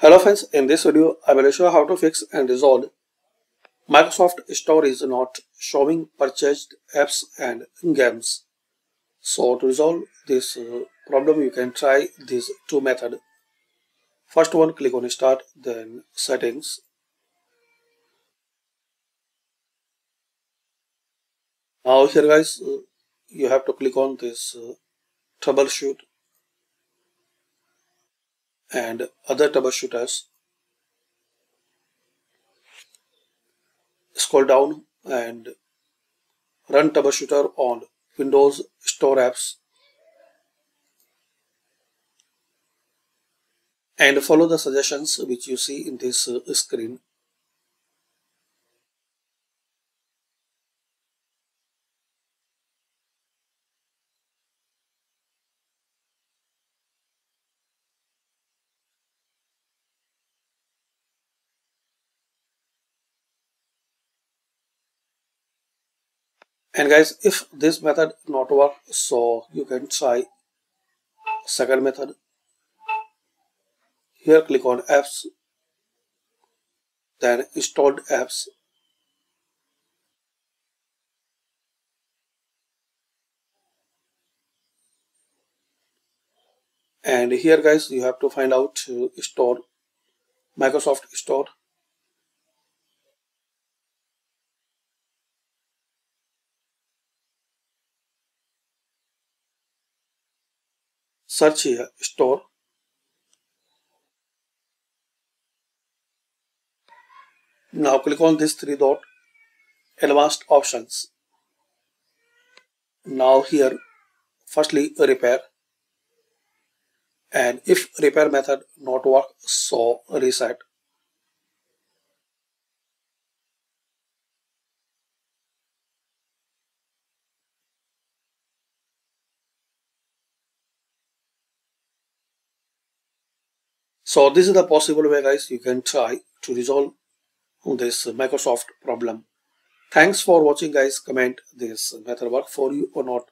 Hello friends, in this video I will show how to fix and resolve Microsoft Store is not showing purchased apps and games. So to resolve this uh, problem you can try these two methods. First one click on start then settings. Now here guys uh, you have to click on this uh, troubleshoot and other troubleshooters. Scroll down and run troubleshooter on Windows Store apps and follow the suggestions which you see in this uh, screen. And guys if this method not work so you can try second method. Here click on apps then installed apps. And here guys you have to find out uh, store Microsoft Store search here store. Now click on this three dot advanced options. Now here firstly repair. And if repair method not work so reset So this is the possible way guys you can try to resolve this Microsoft problem. Thanks for watching guys. Comment this method work for you or not.